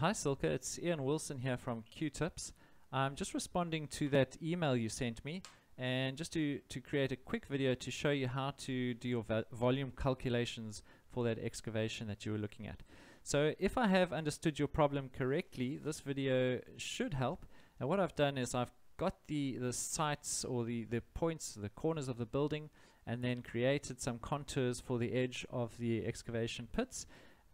Hi Silke, it's Ian Wilson here from Q-Tips. I'm just responding to that email you sent me and just to, to create a quick video to show you how to do your volume calculations for that excavation that you were looking at. So if I have understood your problem correctly, this video should help. And what I've done is I've got the, the sites or the, the points, the corners of the building, and then created some contours for the edge of the excavation pits,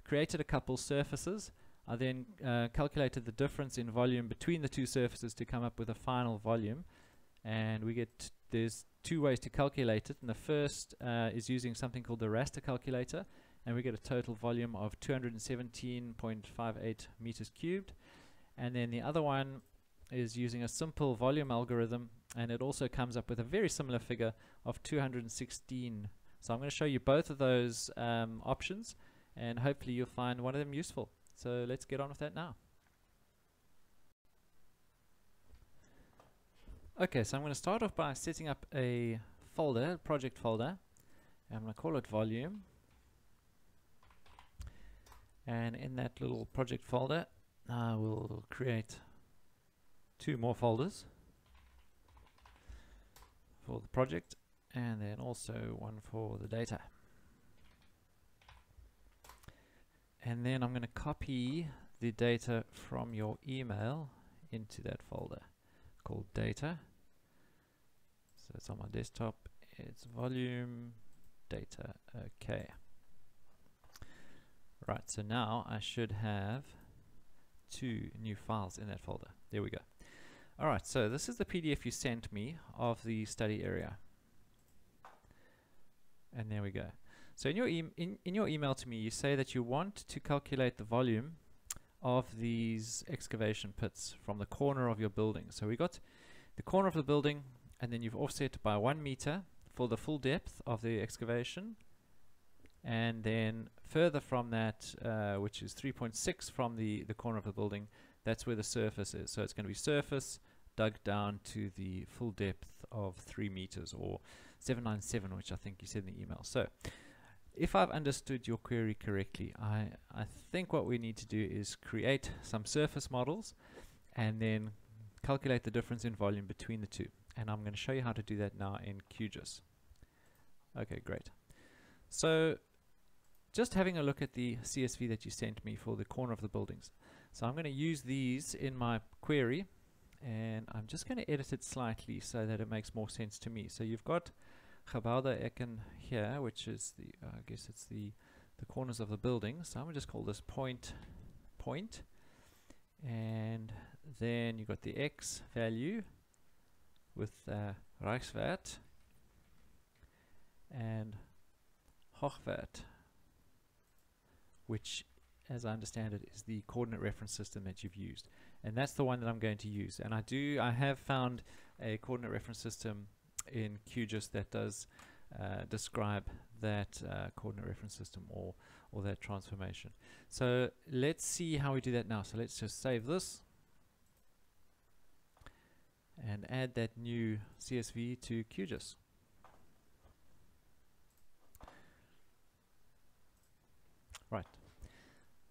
created a couple surfaces. I then uh, calculated the difference in volume between the two surfaces to come up with a final volume. And we get, there's two ways to calculate it. And the first uh, is using something called the raster calculator. And we get a total volume of 217.58 meters cubed. And then the other one is using a simple volume algorithm and it also comes up with a very similar figure of 216 so I'm going to show you both of those um, options and hopefully you'll find one of them useful so let's get on with that now. Okay so I'm going to start off by setting up a folder project folder. I'm going to call it volume. And in that little project folder I will create two more folders for the project and then also one for the data and then I'm going to copy the data from your email into that folder called data. So it's on my desktop. It's volume data okay. Right so now I should have two new files in that folder. There we go. Alright, so this is the PDF you sent me of the study area. And there we go. So in your, e in, in your email to me, you say that you want to calculate the volume of these excavation pits from the corner of your building. So we got the corner of the building, and then you've offset by one meter for the full depth of the excavation. And then further from that, uh, which is 3.6 from the, the corner of the building, that's where the surface is. So it's going to be surface dug down to the full depth of 3 meters or 797 which I think you said in the email. So if I've understood your query correctly, I, I think what we need to do is create some surface models and then calculate the difference in volume between the two. And I'm going to show you how to do that now in QGIS. Okay, great. So just having a look at the CSV that you sent me for the corner of the buildings. So I'm going to use these in my query and I'm just going to edit it slightly so that it makes more sense to me. So you've got Gebouwde Ecken here, which is the, uh, I guess it's the, the corners of the building. So I'm going to just call this point, point. And then you've got the X value with uh, Rechtswert and Hochwert, which as I understand it, is the coordinate reference system that you've used. And that's the one that I'm going to use. And I do, I have found a coordinate reference system in QGIS that does uh, describe that uh, coordinate reference system or, or that transformation. So let's see how we do that now. So let's just save this and add that new CSV to QGIS. Right.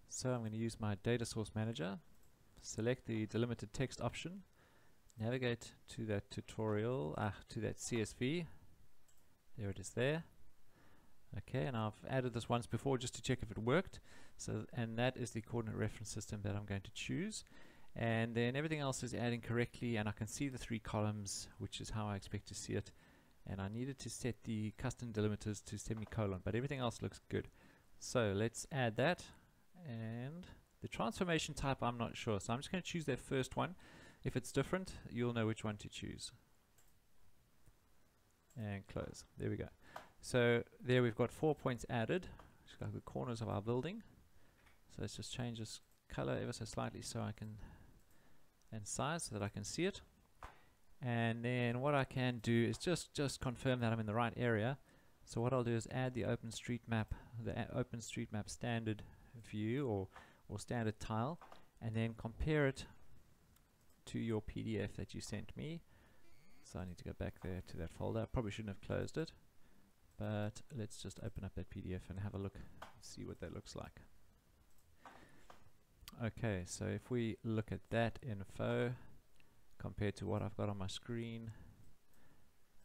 So I'm going to use my data source manager, select the delimited text option, navigate to that tutorial, ah, to that CSV. There it is there. Okay, and I've added this once before just to check if it worked. So, and that is the coordinate reference system that I'm going to choose. And then everything else is adding correctly, and I can see the three columns, which is how I expect to see it. And I needed to set the custom delimiters to semicolon, but everything else looks good. So let's add that and the transformation type I'm not sure so I'm just going to choose that first one if it's different you'll know which one to choose. And close. There we go. So there we've got four points added. Just got the corners of our building. So let's just change this color ever so slightly so I can and size so that I can see it. And then what I can do is just just confirm that I'm in the right area. So what I'll do is add the OpenStreetMap the uh, OpenStreetMap standard view or, or standard tile and then compare it to your PDF that you sent me. So I need to go back there to that folder. I probably shouldn't have closed it, but let's just open up that PDF and have a look, see what that looks like. Okay, so if we look at that info compared to what I've got on my screen,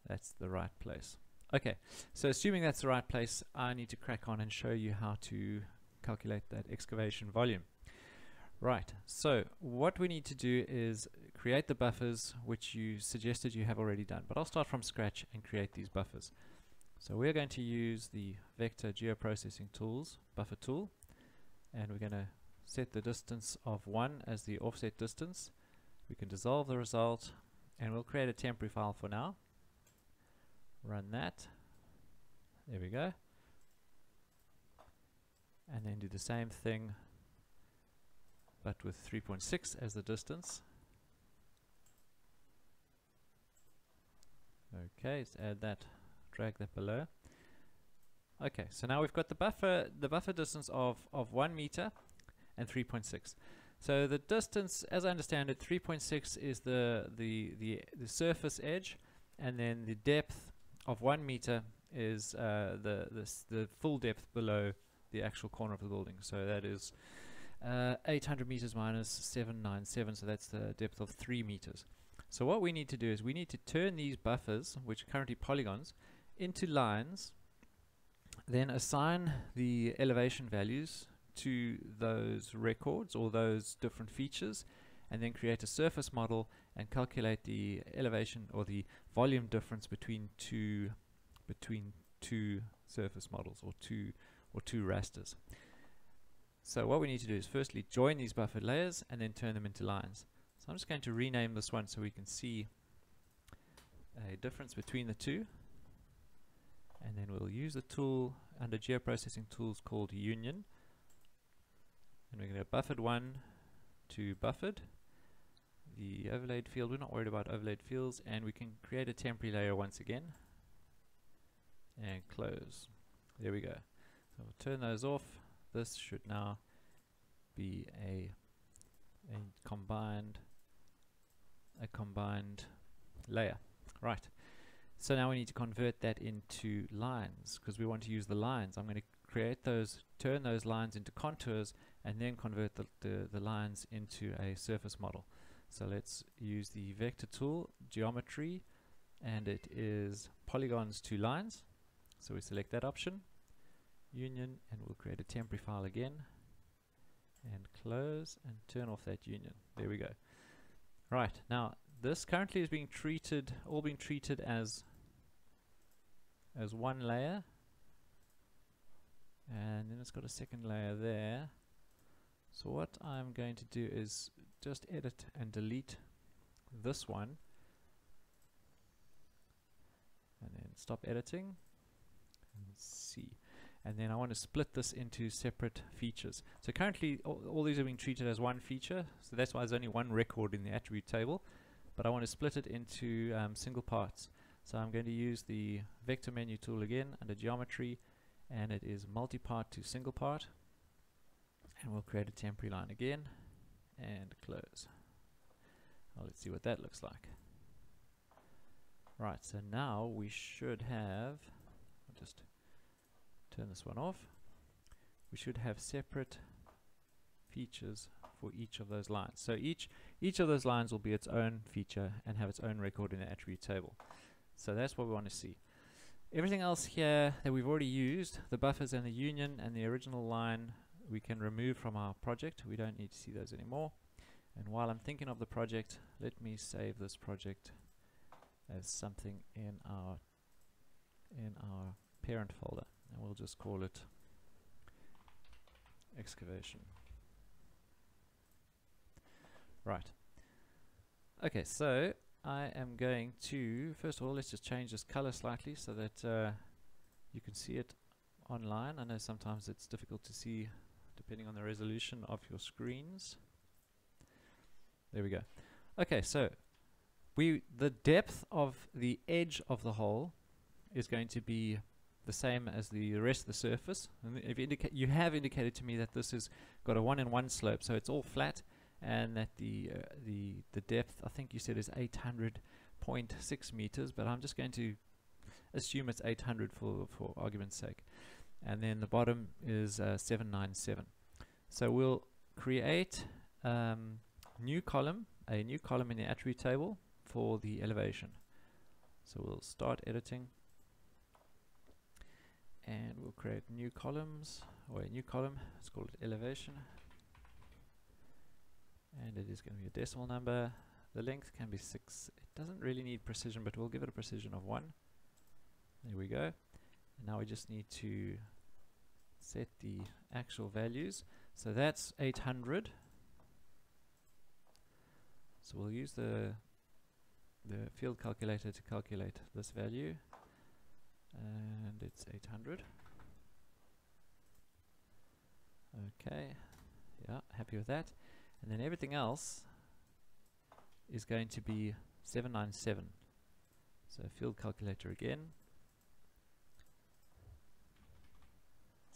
that's the right place. Okay, so assuming that's the right place, I need to crack on and show you how to calculate that excavation volume. Right, so what we need to do is create the buffers which you suggested you have already done, but I'll start from scratch and create these buffers. So we're going to use the vector geoprocessing tools buffer tool and we're going to set the distance of 1 as the offset distance. We can dissolve the result and we'll create a temporary file for now. Run that. There we go. And then do the same thing but with 3.6 as the distance. Okay, let's add that, drag that below. Okay, so now we've got the buffer, the buffer distance of, of 1 meter and 3.6. So the distance, as I understand it, 3.6 is the, the, the, the surface edge, and then the depth of 1 meter is uh, the, the, the full depth below the actual corner of the building. So that is uh, 800 meters minus 797, so that's the depth of 3 meters. So what we need to do is we need to turn these buffers, which are currently polygons, into lines, then assign the elevation values to those records or those different features, and then create a surface model and calculate the elevation or the volume difference between two between two surface models or two or two rasters. So what we need to do is firstly join these buffered layers and then turn them into lines. So I'm just going to rename this one so we can see a difference between the two. And then we'll use the tool under geoprocessing tools called union. And we're going to buffered one to buffered. The overlaid field, we're not worried about overlaid fields, and we can create a temporary layer once again. And close. There we go. So we'll turn those off this should now be a a combined a combined layer. Right. So now we need to convert that into lines. Because we want to use the lines. I'm going to create those turn those lines into contours and then convert the, the, the lines into a surface model. So let's use the vector tool geometry and it is polygons to lines. So we select that option union and we'll create a temporary file again and close and turn off that union. There we go. Right now this currently is being treated all being treated as as one layer. And then it's got a second layer there. So what I'm going to do is just edit and delete this one. And then stop editing and see and then I want to split this into separate features. So currently all, all, these are being treated as one feature, so that's why there's only one record in the attribute table, but I want to split it into um, single parts. So I'm going to use the vector menu tool again under geometry, and it is multi-part to single part, and we'll create a temporary line again, and close. Well, let's see what that looks like. Right, so now we should have, I'll just turn this one off. We should have separate features for each of those lines. So each each of those lines will be its own feature and have its own record in the attribute table. So that's what we want to see. Everything else here that we've already used the buffers and the union and the original line we can remove from our project. We don't need to see those anymore. And while I'm thinking of the project let me save this project as something in our in our parent folder and we'll just call it excavation. Right. Okay, so I am going to, first of all, let's just change this color slightly so that uh, you can see it online. I know sometimes it's difficult to see depending on the resolution of your screens. There we go. Okay, so we the depth of the edge of the hole is going to be the same as the rest of the surface. And if you, you have indicated to me that this has got a one in one slope, so it's all flat, and that the uh, the the depth I think you said is 800.6 meters, but I'm just going to assume it's 800 for for argument's sake. And then the bottom is uh, 797. So we'll create um, new column, a new column in the attribute table for the elevation. So we'll start editing and we'll create new columns or a new column. Let's call it elevation and it is going to be a decimal number. The length can be 6. It doesn't really need precision, but we'll give it a precision of 1. There we go. And now we just need to set the actual values. So that's 800. So we'll use the the field calculator to calculate this value and it's 800 okay yeah happy with that. And then everything else is going to be 797 so field calculator again.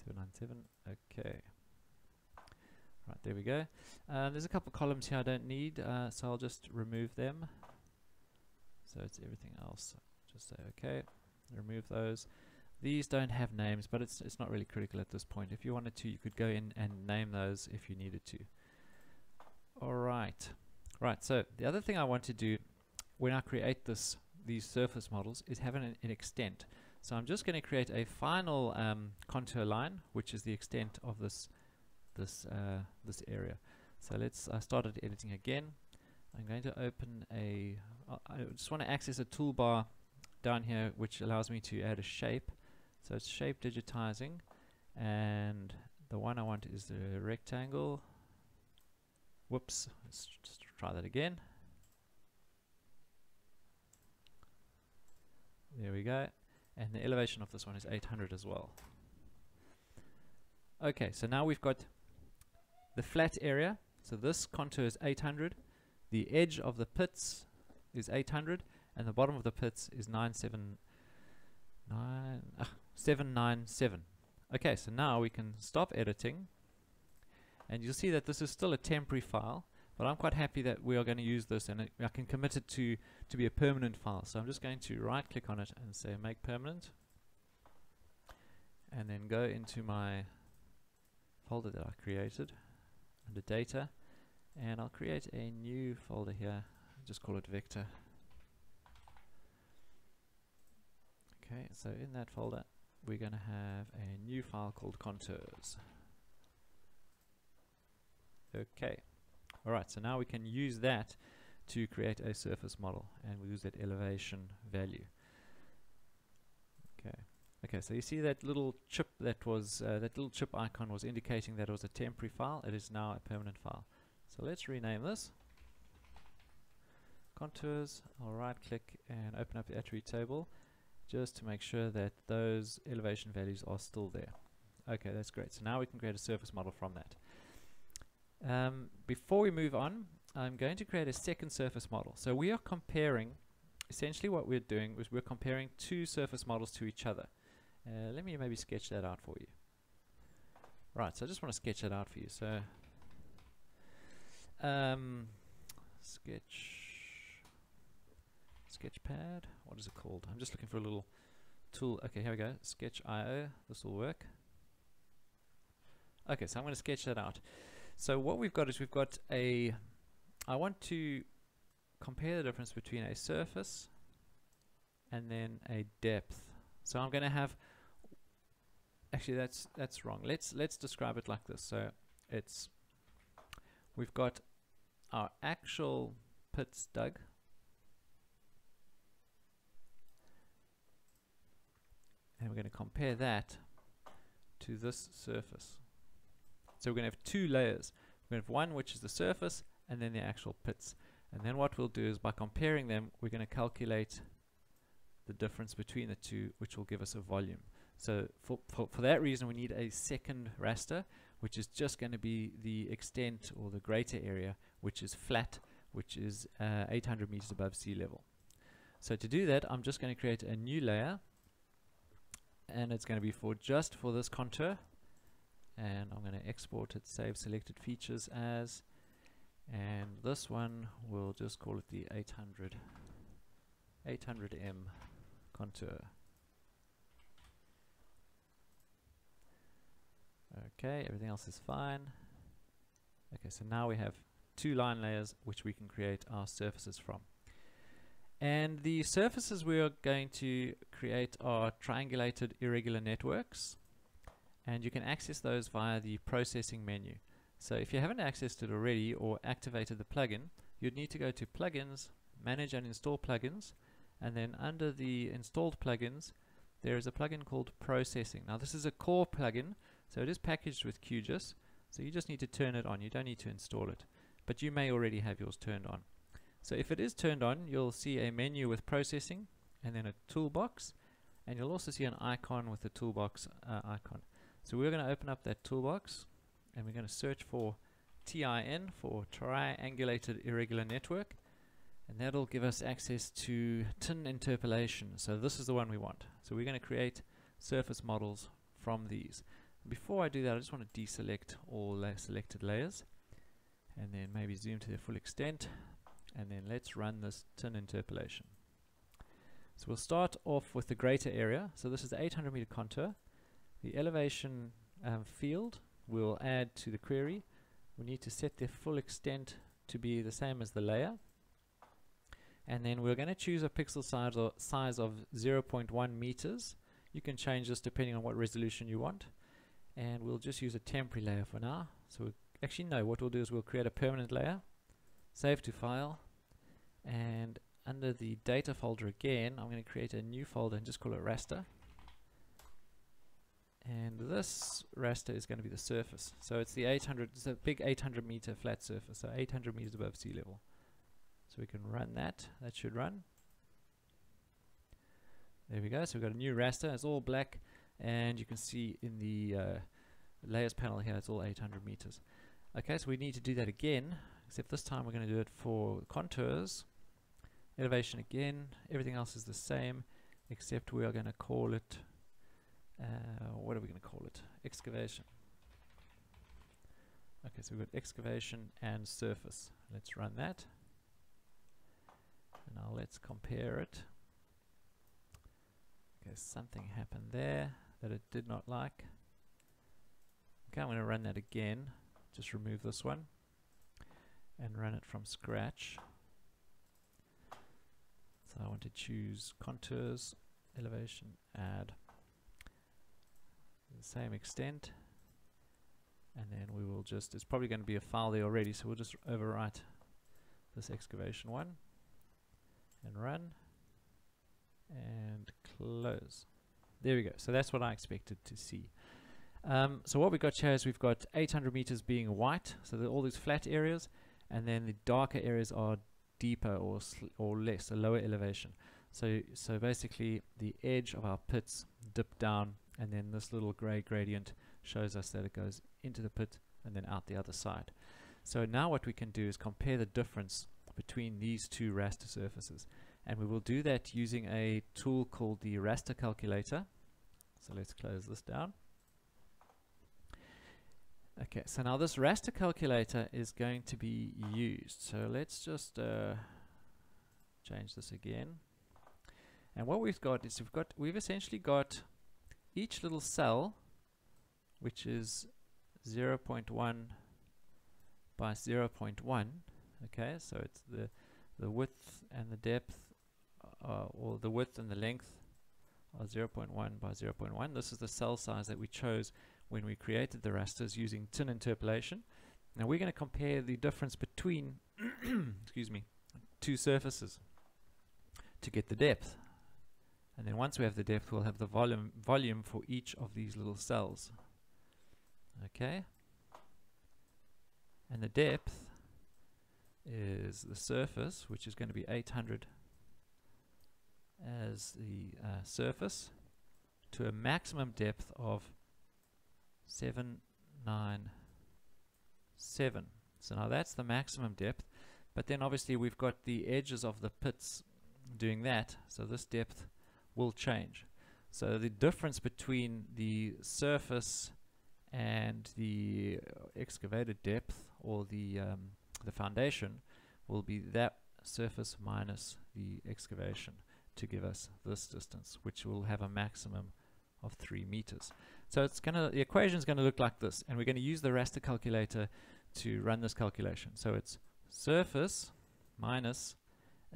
797 okay. Right there we go. Uh, there's a couple columns here I don't need uh, so I'll just remove them. So it's everything else. Just say okay remove those these don't have names but it's it's not really critical at this point if you wanted to you could go in and name those if you needed to all right. Right, so the other thing I want to do when I create this these surface models is have an, an extent. So I'm just going to create a final um, contour line, which is the extent of this this uh, this area. So let's. I started editing again. I'm going to open a. I just want to access a toolbar down here, which allows me to add a shape. So it's shape digitizing, and the one I want is the rectangle. Whoops, let's just try that again. There we go. And the elevation of this one is 800 as well. Okay, so now we've got the flat area. So this contour is 800. The edge of the pits is 800. And the bottom of the pits is 979, uh, 797. Okay, so now we can stop editing. And you'll see that this is still a temporary file, but I'm quite happy that we are going to use this and it, I can commit it to, to be a permanent file. So I'm just going to right click on it and say make permanent. And then go into my folder that I created under data. And I'll create a new folder here. Just call it vector okay so in that folder we're going to have a new file called contours Okay. Alright, so now we can use that to create a surface model and we use that elevation value. Okay. Okay, so you see that little chip that was, uh, that little chip icon was indicating that it was a temporary file. It is now a permanent file. So let's rename this. Contours, I'll right click and open up the attribute table just to make sure that those elevation values are still there. Okay, that's great. So now we can create a surface model from that. Um, before we move on, I'm going to create a second surface model. So we are comparing, essentially what we're doing is we're comparing two surface models to each other. Uh, let me maybe sketch that out for you. Right, so I just want to sketch that out for you. So, um, sketch, sketchpad, what is it called? I'm just looking for a little tool. Okay, here we go, Sketch IO. this will work. Okay, so I'm going to sketch that out. So what we've got is we've got a, I want to compare the difference between a surface and then a depth. So I'm going to have, actually that's that's wrong. Let's let's describe it like this. So it's, we've got our actual pits dug. And we're going to compare that to this surface. So we're going to have two layers. We're going to have one which is the surface and then the actual pits. And then what we'll do is by comparing them, we're going to calculate the difference between the two, which will give us a volume. So for, for, for that reason, we need a second raster, which is just going to be the extent or the greater area, which is flat, which is uh, 800 meters above sea level. So to do that, I'm just going to create a new layer, and it's going to be for just for this contour, and I'm going to export it, save selected features as, and this one we'll just call it the 800 800M contour. Okay, everything else is fine. Okay, so now we have two line layers which we can create our surfaces from. And the surfaces we are going to create are triangulated irregular networks and you can access those via the processing menu. So if you haven't accessed it already or activated the plugin, you'd need to go to plugins, manage and install plugins, and then under the installed plugins, there is a plugin called processing. Now this is a core plugin, so it is packaged with QGIS, so you just need to turn it on. You don't need to install it, but you may already have yours turned on. So if it is turned on, you'll see a menu with processing, and then a toolbox, and you'll also see an icon with the toolbox uh, icon. So we're going to open up that toolbox, and we're going to search for TIN for triangulated irregular network and that'll give us access to tin interpolation. So this is the one we want. So we're going to create surface models from these. Before I do that I just want to deselect all la selected layers and then maybe zoom to their full extent and then let's run this tin interpolation. So we'll start off with the greater area. So this is the 800 meter contour. The elevation um, field we'll add to the query. We need to set the full extent to be the same as the layer. And then we're going to choose a pixel size, or size of 0.1 meters. You can change this depending on what resolution you want. And we'll just use a temporary layer for now. So actually no what we'll do is we'll create a permanent layer. Save to file and under the data folder again I'm going to create a new folder and just call it raster. And this raster is going to be the surface. So it's the 800 it's a big 800 meter flat surface so 800 meters above sea level. So we can run that. That should run. There we go. So we've got a new raster. It's all black. And you can see in the uh, layers panel here it's all 800 meters. Okay so we need to do that again except this time we're going to do it for contours elevation again everything else is the same except we are going to call it uh, what are we going to call it? Excavation. Okay, so we've got excavation and surface. Let's run that. And now let's compare it. Okay, something happened there that it did not like. Okay, I'm going to run that again. Just remove this one and run it from scratch. So I want to choose contours, elevation, add. The same extent. And then we will just it's probably going to be a file there already so we'll just overwrite this excavation one and run and close. There we go. So that's what I expected to see. Um, so what we've got here is we've got 800 meters being white so all these flat areas and then the darker areas are deeper or or less a lower elevation so so basically the edge of our pits dip down and then this little gray gradient shows us that it goes into the pit and then out the other side. So now what we can do is compare the difference between these two raster surfaces and we will do that using a tool called the raster calculator. So let's close this down. Okay, so now this raster calculator is going to be used. So let's just uh, change this again. And what we've got is we've got we've essentially got each little cell, which is 0.1 by 0.1, okay, so it's the, the width and the depth, uh, or the width and the length are 0.1 by 0.1. This is the cell size that we chose when we created the rasters using tin interpolation. Now we're going to compare the difference between, excuse me, two surfaces to get the depth. And then once we have the depth, we'll have the volume, volume for each of these little cells. Okay. And the depth is the surface, which is going to be 800 as the uh, surface to a maximum depth of 797. So now that's the maximum depth, but then obviously we've got the edges of the pits doing that, so this depth will change. So the difference between the surface and the excavated depth or the um, the foundation will be that surface minus the excavation to give us this distance which will have a maximum of 3 meters. So it's gonna the equation is going to look like this and we're going to use the raster calculator to run this calculation. So it's surface minus,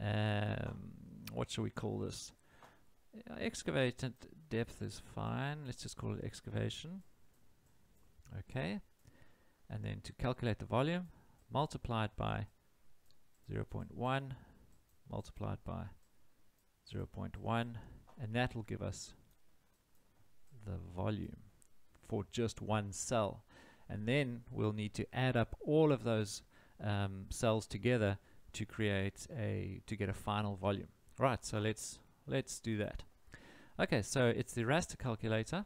um, what shall we call this? Uh, excavated depth is fine. Let's just call it excavation. Okay. And then to calculate the volume, multiplied by 0.1 multiplied by 0.1 and that will give us the volume for just one cell. And then we'll need to add up all of those um, cells together to create a to get a final volume. Right so let's let's do that. Okay so it's the raster calculator.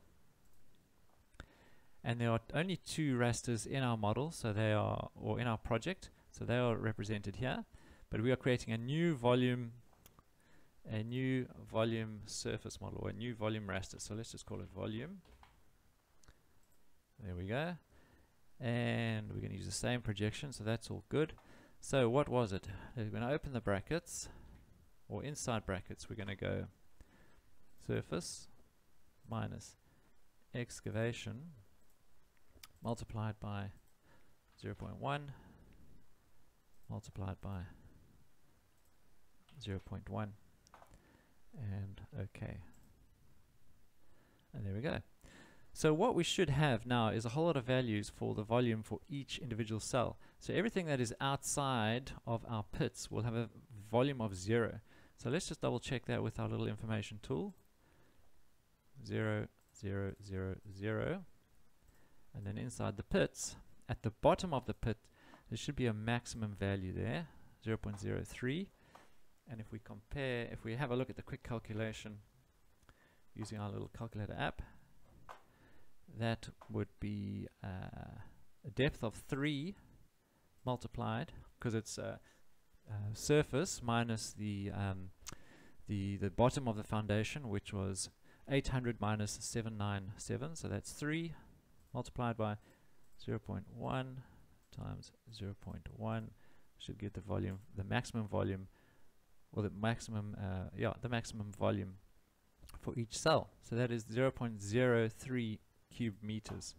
And there are only two rasters in our model so they are or in our project. So they are represented here. But we are creating a new volume a new volume surface model or a new volume raster. So let's just call it volume. There we go. And we're going to use the same projection so that's all good. So what was it? Uh, we're going to open the brackets or inside brackets we're going to go surface minus excavation multiplied by 0.1 multiplied by 0.1 and okay. And there we go. So what we should have now is a whole lot of values for the volume for each individual cell. So everything that is outside of our pits will have a volume of zero. So let's just double check that with our little information tool. Zero zero zero zero. And then inside the pits at the bottom of the pit there should be a maximum value there 0.03 and if we compare, if we have a look at the quick calculation using our little calculator app, that would be uh, a depth of 3 multiplied, because it's a, a, surface minus the, um, the, the bottom of the foundation, which was 800 minus 797, so that's 3 multiplied by 0.1 times 0.1 should get the volume, the maximum volume or the maximum, uh, yeah, the maximum volume for each cell. So that is 0.03 cube meters.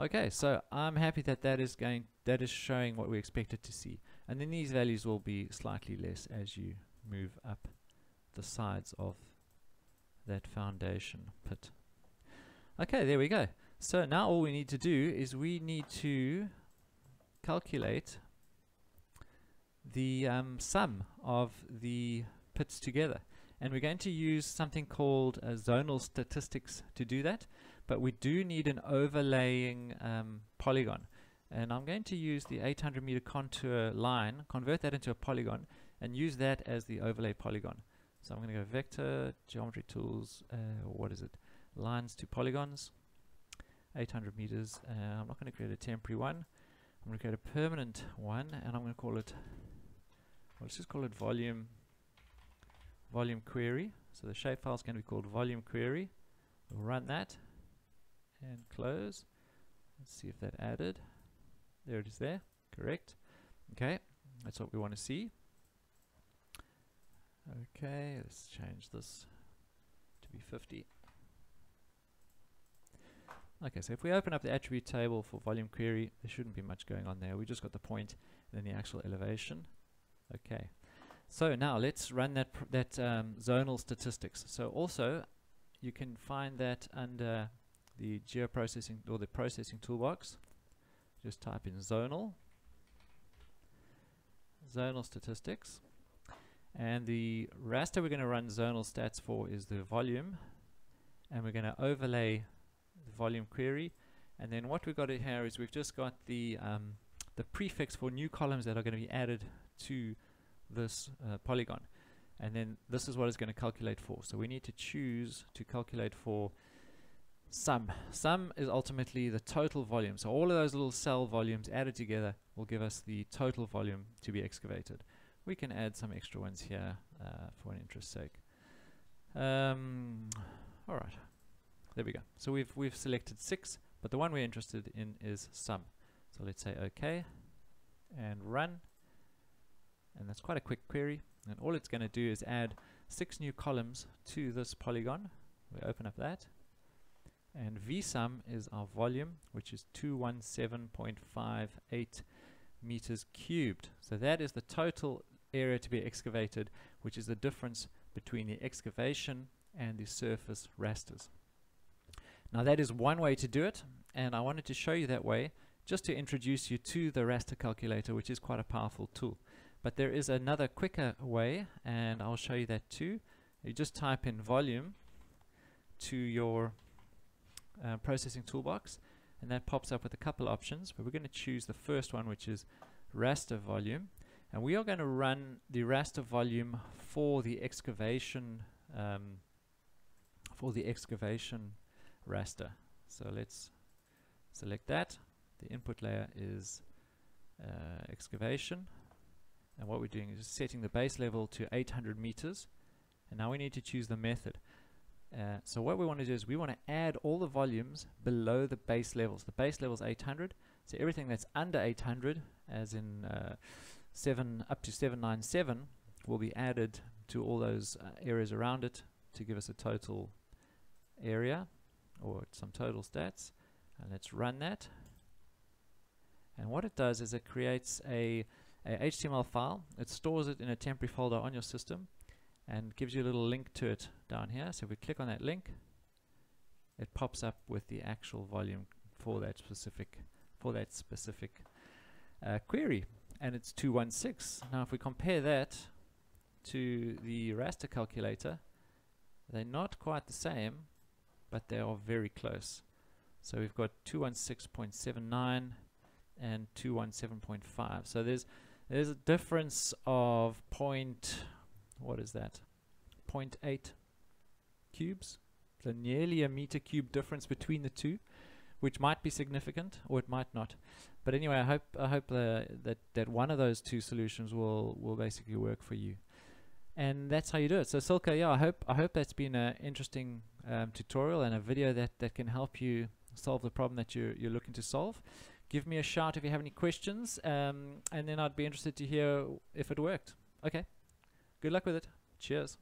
Okay, so I'm happy that that is going, that is showing what we expected to see. And then these values will be slightly less as you move up the sides of that foundation pit. Okay, there we go. So now all we need to do is we need to calculate the um, sum of the pits together. And we're going to use something called uh, zonal statistics to do that. But we do need an overlaying um, polygon. And I'm going to use the 800 meter contour line, convert that into a polygon, and use that as the overlay polygon. So I'm going to go vector, geometry tools, uh, what is it? Lines to polygons, 800 meters. Uh, I'm not going to create a temporary one. I'm going to create a permanent one, and I'm going to call it let's just call it volume volume query. So the shapefile is going to be called volume query. We'll run that and close. Let's see if that added. There it is there. Correct. Okay, that's what we want to see. Okay, let's change this to be 50. Okay, so if we open up the attribute table for volume query, there shouldn't be much going on there. We just got the point and then the actual elevation. Okay, so now let's run that that um, zonal statistics. So also, you can find that under the geoprocessing or the processing toolbox. Just type in zonal, zonal statistics, and the raster we're going to run zonal stats for is the volume, and we're going to overlay the volume query. And then what we've got here is we've just got the um, the prefix for new columns that are going to be added to this uh, polygon. And then this is what it's going to calculate for. So we need to choose to calculate for sum. Sum is ultimately the total volume. So all of those little cell volumes added together will give us the total volume to be excavated. We can add some extra ones here uh, for an interest sake. Um, all right, there we go. So we've we've selected six, but the one we're interested in is sum. So let's say OK and run and that's quite a quick query and all it's going to do is add six new columns to this polygon we open up that and VSUM is our volume, which is 217.58 meters cubed. So that is the total area to be excavated, which is the difference between the excavation and the surface rasters. Now that is one way to do it, and I wanted to show you that way just to introduce you to the raster calculator, which is quite a powerful tool. But there is another quicker way, and I'll show you that too. You just type in volume to your uh, processing toolbox, and that pops up with a couple options, but we're going to choose the first one, which is raster volume. And we are going to run the raster volume for the excavation um, for the excavation raster. So let's select that. The input layer is uh, excavation. And what we're doing is setting the base level to 800 meters. And now we need to choose the method. Uh, so what we want to do is we want to add all the volumes below the base levels. The base level is 800. So everything that's under 800, as in uh, 7 up to 797, will be added to all those uh, areas around it to give us a total area or some total stats. And let's run that. And what it does is it creates a, a HTML file. It stores it in a temporary folder on your system and gives you a little link to it down here. So if we click on that link, it pops up with the actual volume for that specific for that specific uh, query, and it's 216. Now, if we compare that to the raster calculator, they're not quite the same, but they are very close. So we've got 216.79 and 217.5. So there's there's a difference of point what is that? 0.8 cubes. So nearly a meter cube difference between the two, which might be significant or it might not. But anyway, I hope I hope uh, that that one of those two solutions will will basically work for you. And that's how you do it. So Silka, yeah, I hope I hope that's been an interesting um, tutorial and a video that that can help you solve the problem that you're you're looking to solve. Give me a shout if you have any questions, um, and then I'd be interested to hear if it worked. Okay. Good luck with it. Cheers.